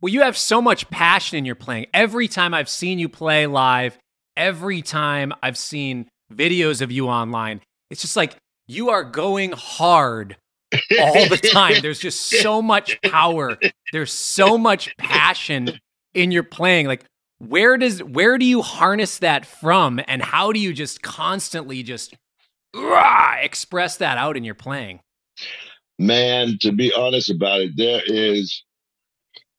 Well, you have so much passion in your playing. Every time I've seen you play live, every time I've seen videos of you online, it's just like you are going hard all the time. There's just so much power. There's so much passion in your playing. Like where does where do you harness that from and how do you just constantly just rah, express that out in your playing? Man, to be honest about it, there is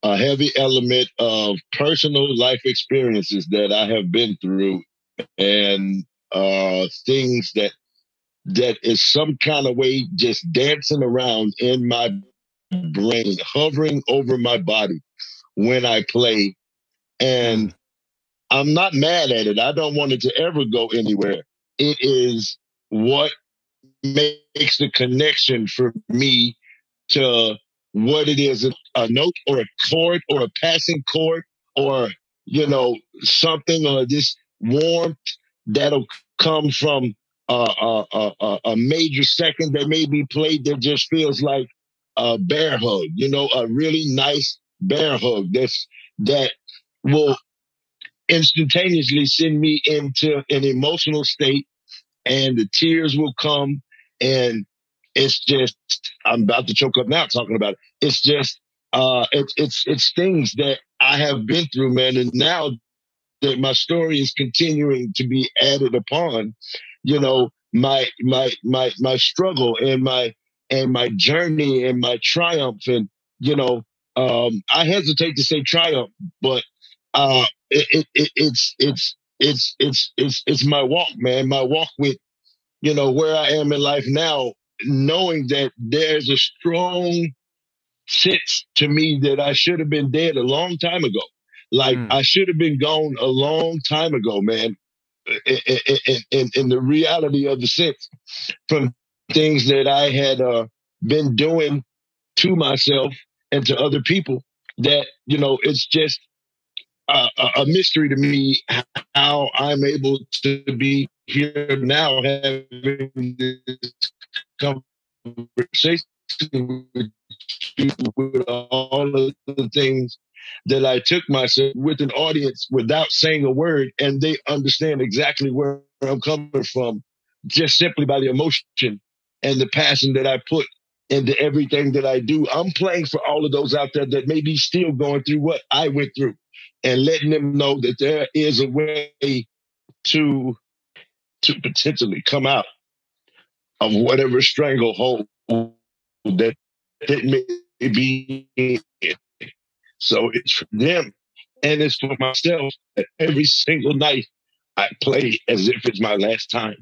a heavy element of personal life experiences that I have been through and uh, things that that is some kind of way just dancing around in my brain, hovering over my body when I play. And I'm not mad at it. I don't want it to ever go anywhere. It is what makes the connection for me to what it is a note or a chord or a passing chord or you know something or this warmth that'll come from a, a, a, a major second that may be played that just feels like a bear hug you know a really nice bear hug that's that will instantaneously send me into an emotional state and the tears will come and it's just I'm about to choke up now talking about it. It's just uh it's it's it's things that I have been through, man, and now that my story is continuing to be added upon, you know, my my my my struggle and my and my journey and my triumph and you know, um I hesitate to say triumph, but uh it, it, it's it's it's it's it's it's my walk, man. My walk with you know where I am in life now knowing that there's a strong sense to me that I should have been dead a long time ago. Like mm. I should have been gone a long time ago, man. In, the reality of the sense from things that I had uh, been doing to myself and to other people that, you know, it's just a, a mystery to me how I'm able to be here now having this conversation with you with all of the things that I took myself with an audience without saying a word, and they understand exactly where I'm coming from just simply by the emotion and the passion that I put into everything that I do. I'm playing for all of those out there that may be still going through what I went through and letting them know that there is a way to to potentially come out of whatever stranglehold that it may be. So it's for them and it's for myself every single night I play as if it's my last time.